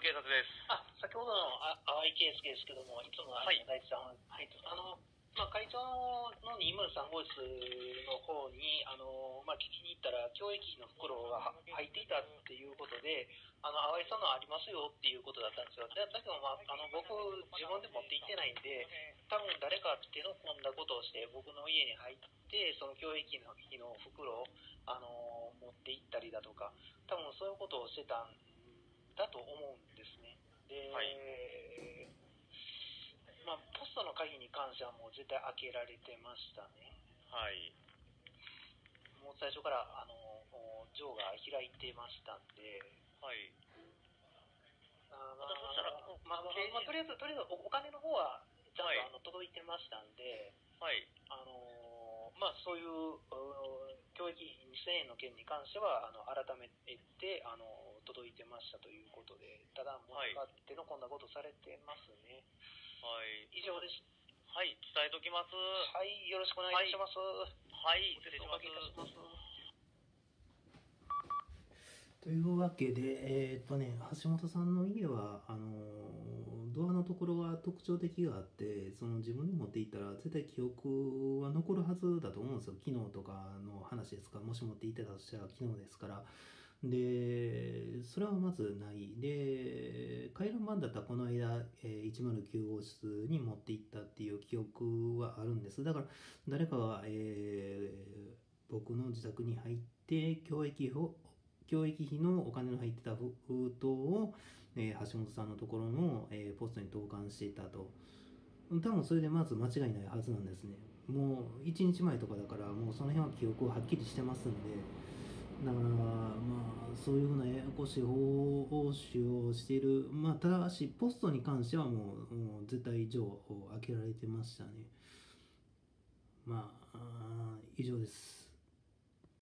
の警察です。あ、先ほどのあ淡井圭介ですけども、いつもあの、はい大地さん、はい、あの、まあ、会長の203号室の方に、あの、まあ、聞きに行ったら、教育費の袋がは入っていたっていうことで、あの、淡井さんのありますよっていうことだったんですよ。だだけど、まあ、あの、僕、自分で持って行ってないんで、多分誰か手の込んだことをして、僕の家に入って、その教育費の費の袋を、あの、持って行ったりだとか、多分そういうことをしてたんだと思うんですね。で、はいまあ、ポストの鍵に関してはもう絶対開けられてましたね。はい。もう最初から、あの、おジョーが開いてましたんで、はい。あーままたそしたらまあまあまあとりあえず、とりあえずおお金の方は、ちゃんと、はいあの届いてましたんで、はい。あのーまあ、そういうう教育費2000円の件に関してはあの改めて、あの届いてましたということで、ただ、もうはい手の込んだことされてますね。はい。以上です。はい。伝えときます。はい、よろしくお願いします。はい。失礼しますおかけい。たします。というわけで、えーっとね、橋本さんの家はあのードアのところが特徴的があってその自分で持っていったら絶対記憶は残るはずだと思うんですよ昨日とかの話ですか？らもし持っていってたとしたら昨日ですからでそれはまずない。で回覧板だったらこの間、えー109号室に持っていったっていう記憶はあるんです。だから誰かが、えー僕の自宅に入って教育費を教育費のお金の入ってた封筒を、えー橋本さんのところの、えーポストに投函していたと。多分それでまず間違いないはずなんですね。もう1日前とかだからもうその辺は記憶ははっきりしてますんで。だからまあそういうふうなややこしい方法使用しているまあただしポストに関してはもうもう絶対以上を開けられてましたね。まあ以上です。